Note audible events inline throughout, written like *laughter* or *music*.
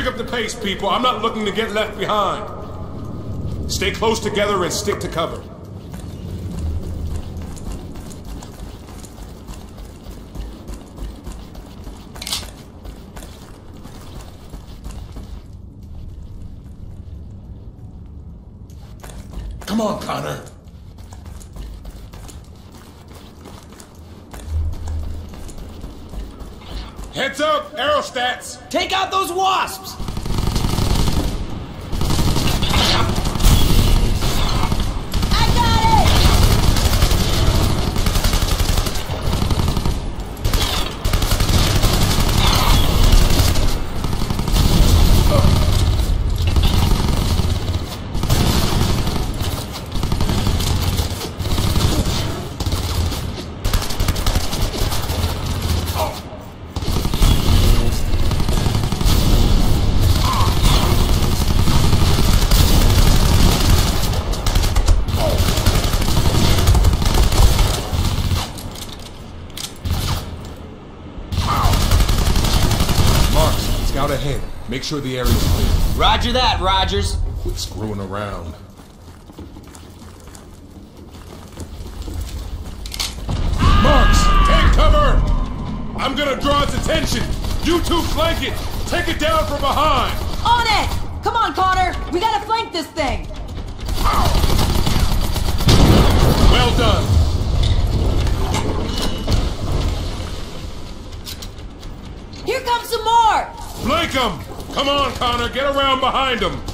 Pick up the pace, people. I'm not looking to get left behind. Stay close together and stick to cover. Come on, Connor. Heads up, aerostats! Take out those wasps! Sure the area's clear. Roger that, Rogers. Quit screwing around. Marks, take cover! I'm gonna draw its attention. You two flank it. Take it down from behind. On it! Come on, Connor! We gotta flank this thing! Well done. Here comes some more! Flank them! Come on, Connor, get around behind them.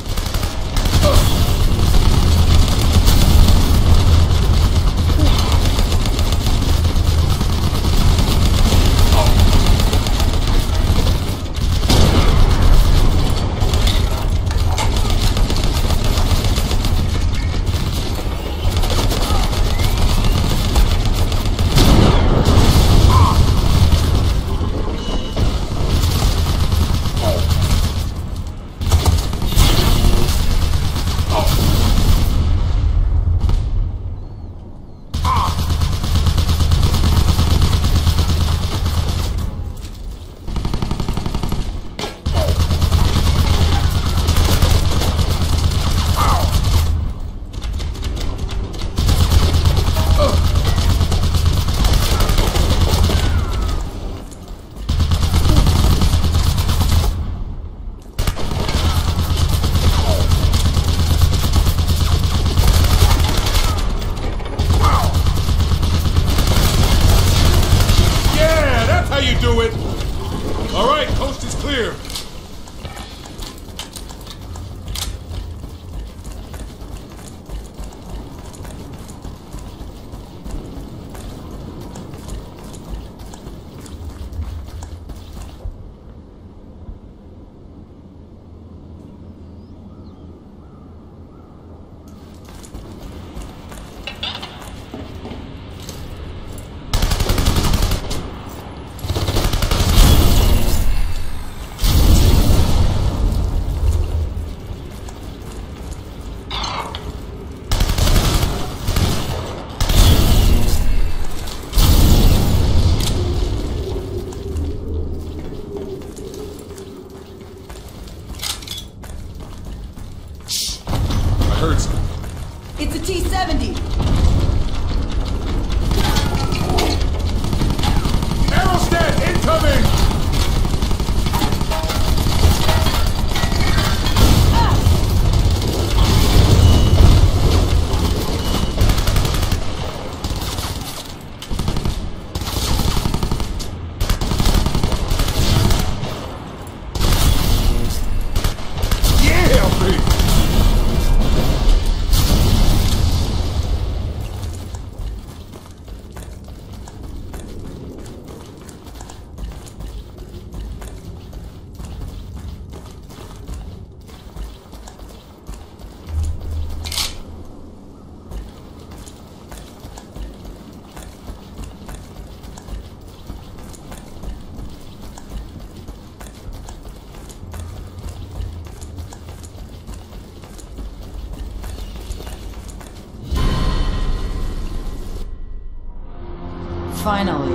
Finally.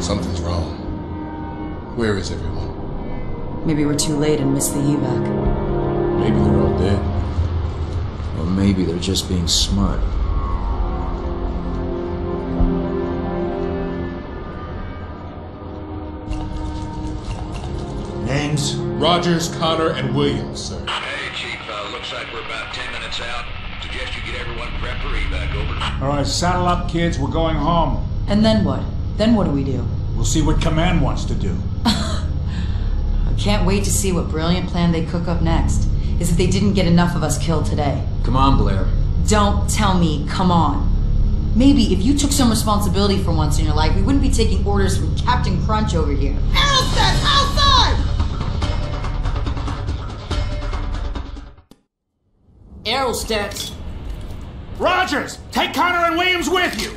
Something's wrong. Where is everyone? Maybe we're too late and missed the evac. Maybe they're all dead. Or maybe they're just being smart. Names? Rogers, Connor, and Williams, sir. Evac, over. Alright, saddle up, kids. We're going home. And then what? Then what do we do? We'll see what Command wants to do. *laughs* I can't wait to see what brilliant plan they cook up next. Is if they didn't get enough of us killed today. Come on, Blair. Don't tell me, come on. Maybe if you took some responsibility for once in your life, we wouldn't be taking orders from Captain Crunch over here. Aerostats, outside! Aerostats. Rogers, take Connor and Williams with you.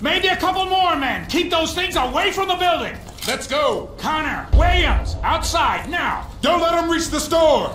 Maybe a couple more men. Keep those things away from the building. Let's go! Connor, Williams, outside now. Don't let them reach the store!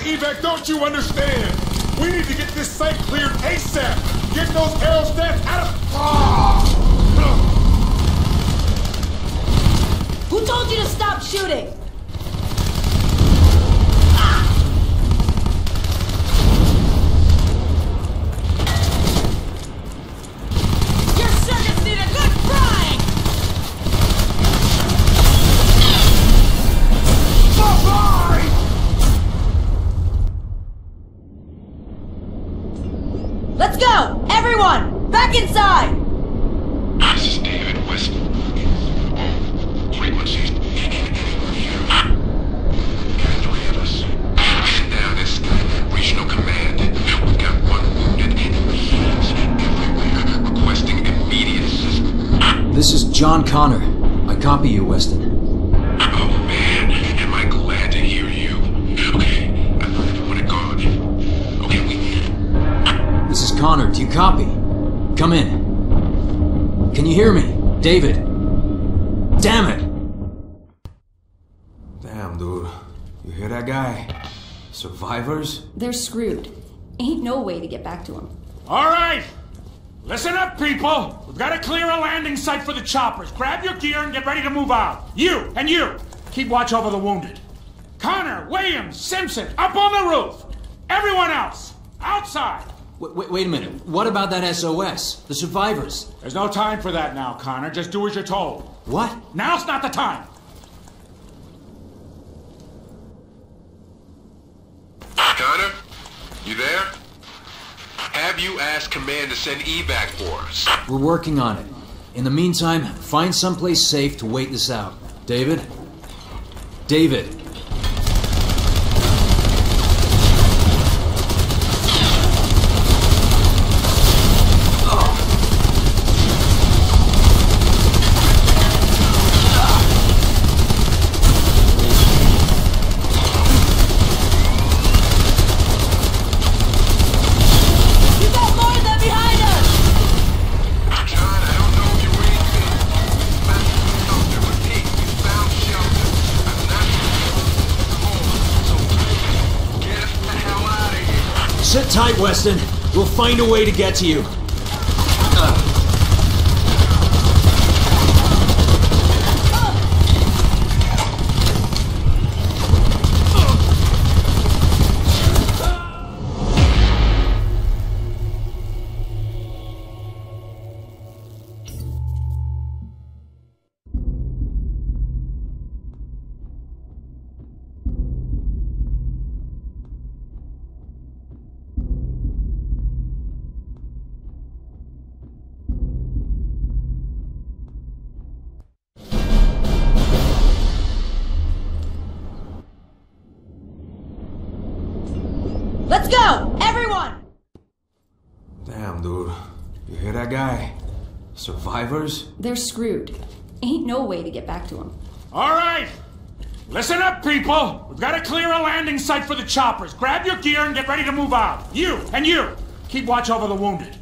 To evac don't you understand? We need to get this site cleared ASAP! Get those aerostats out of. Ah! Who told you to stop shooting? Let's go! Everyone! Back inside! This is David West. Frequencies. Three of us. Now this regional command. We've got one wounded. He's everywhere. Requesting immediate assistance. This is John Connor. I copy you, Weston. Connor. Do you copy? Come in. Can you hear me? David. Damn it! Damn, dude. You hear that guy? Survivors? They're screwed. Ain't no way to get back to them. All right! Listen up, people! We've got to clear a landing site for the choppers. Grab your gear and get ready to move out. You and you! Keep watch over the wounded. Connor, Williams, Simpson, up on the roof! Everyone else, outside! Wait, wait, wait a minute. What about that SOS? The survivors? There's no time for that now, Connor. Just do as you're told. What? Now's not the time! Connor, you there? Have you asked Command to send evac for us? We're working on it. In the meantime, find someplace safe to wait this out. David? David! Weston. We'll find a way to get to you. Let's go! Everyone! Damn, dude. You hear that guy? Survivors? They're screwed. Ain't no way to get back to them. All right. Listen up, people. We've got to clear a landing site for the choppers. Grab your gear and get ready to move out. You and you. Keep watch over the wounded.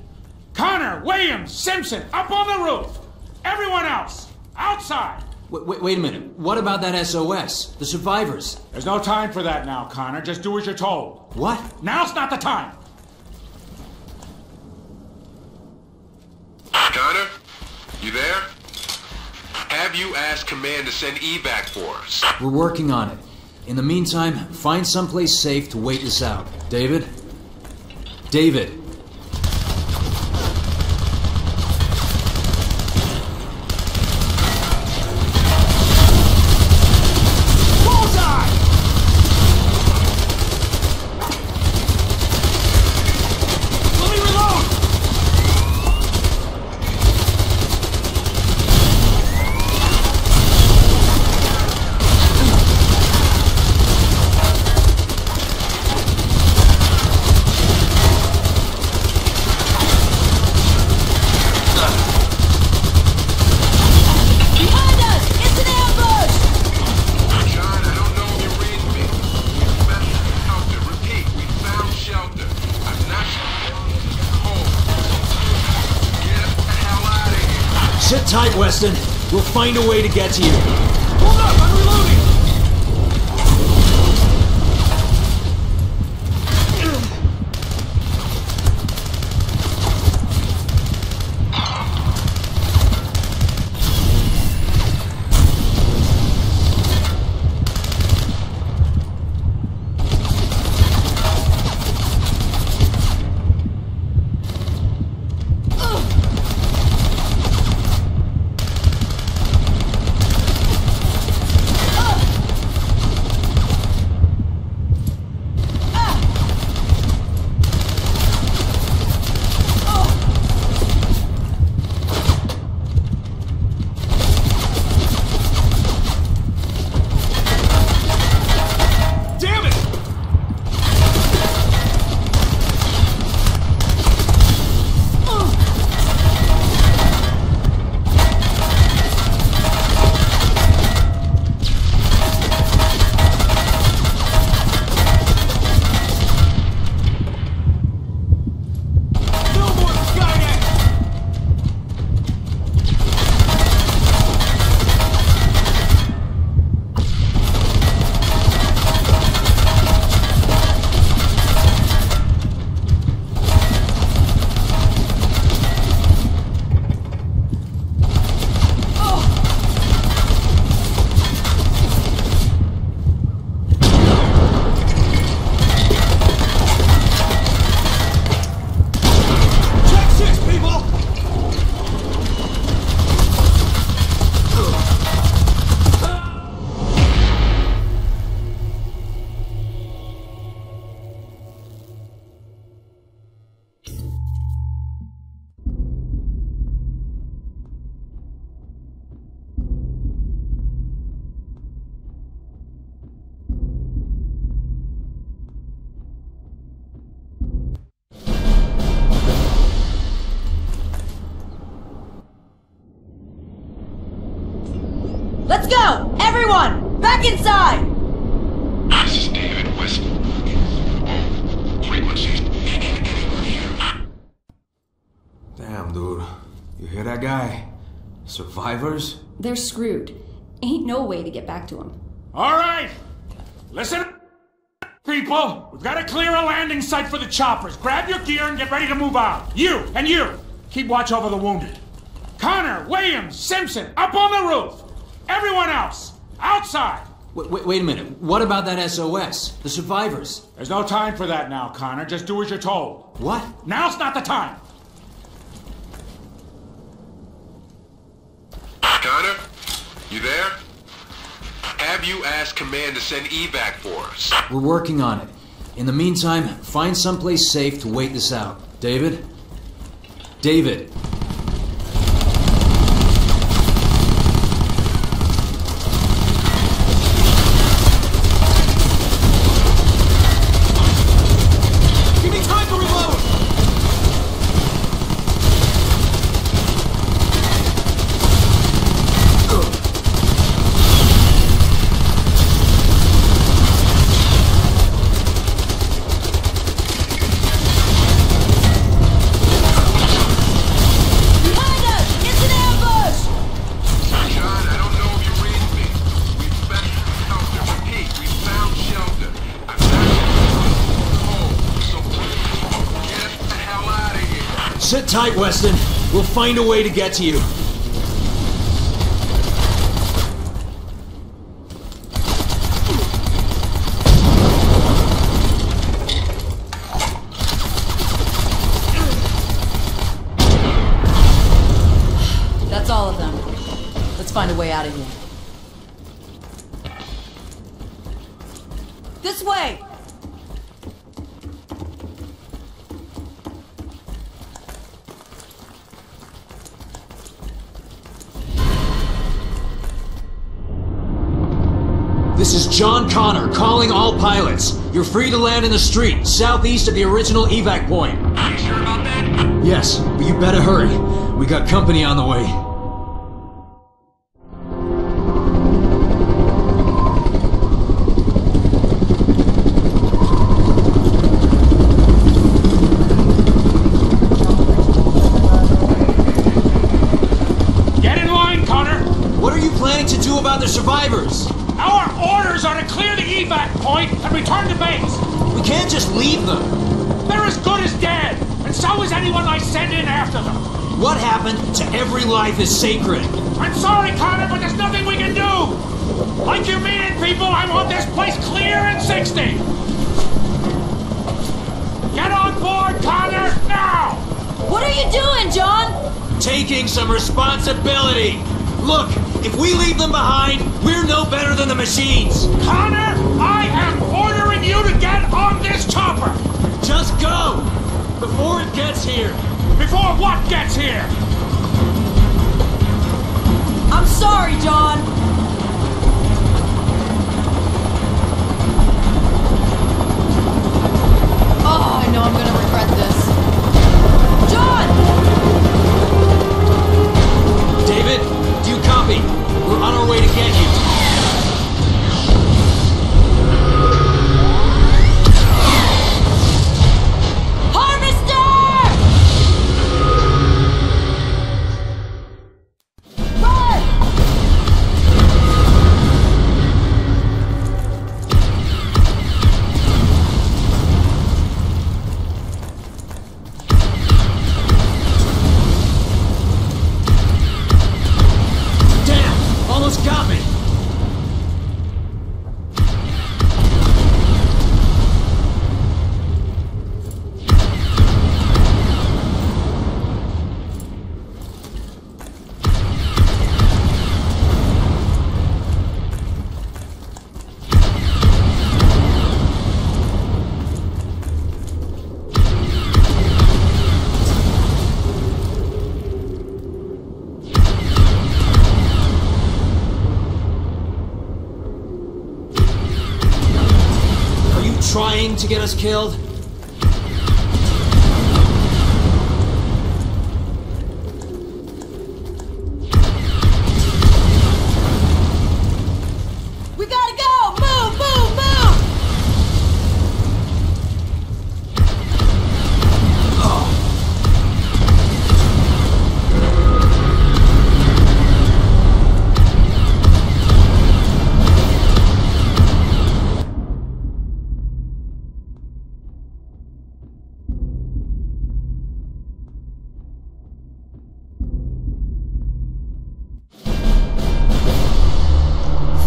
Connor, Williams, Simpson, up on the roof. Everyone else, outside. Wait, wait, wait a minute. What about that SOS? The survivors? There's no time for that now, Connor. Just do as you're told. What? Now's not the time. Connor? You there? Have you asked Command to send evac for us? We're working on it. In the meantime, find someplace safe to wait this out. David? David! Weston. We'll find a way to get to you. Hold up, I'm reloading! Survivors? They're screwed. Ain't no way to get back to them. All right. Listen, people! We've got to clear a landing site for the choppers. Grab your gear and get ready to move out. You and you! Keep watch over the wounded. Connor, Williams, Simpson, up on the roof! Everyone else, outside! Wait, wait, wait a minute. What about that SOS? The survivors? There's no time for that now, Connor. Just do as you're told. What? Now's not the time! Connor, you there? Have you asked Command to send evac for us? We're working on it. In the meantime, find someplace safe to wait this out. David? David! Tight, Weston. We'll find a way to get to you. That's all of them. Let's find a way out of here. John Connor calling all pilots. You're free to land in the street, southeast of the original evac point. Are you sure about that? Yes, but you better hurry. We got company on the way. Get in line, Connor! What are you planning to do about the survivors? Our orders are to clear the evac point and return to base. We can't just leave them. They're as good as dead, and so is anyone I send in after them. What happened to every life is sacred? I'm sorry, Connor, but there's nothing we can do. Like you mean it, people, I want this place clear in 60. Get on board, Connor, now! What are you doing, John? Taking some responsibility. Look, if we leave them behind, we're no better than the machines. Connor, I am ordering you to get on this chopper! Just go before it gets here. Before what gets here? I'm sorry, John. Trying to get us killed?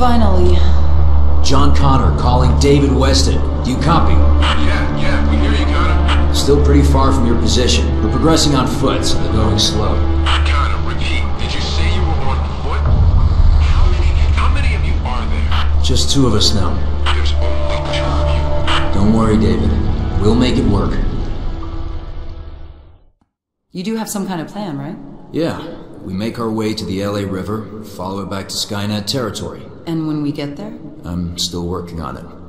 Finally. John Connor calling David Weston. Do you copy? Yeah, yeah, we hear you, Connor. Still pretty far from your position. We're progressing on foot, so they're going slow. Connor, repeat. Did you say you were on foot? How many, how many of you are there? Just two of us now. There's only two of you. Don't worry, David. We'll make it work. You do have some kind of plan, right? Yeah, we make our way to the LA River, follow it back to Skynet territory. And when we get there? I'm still working on it.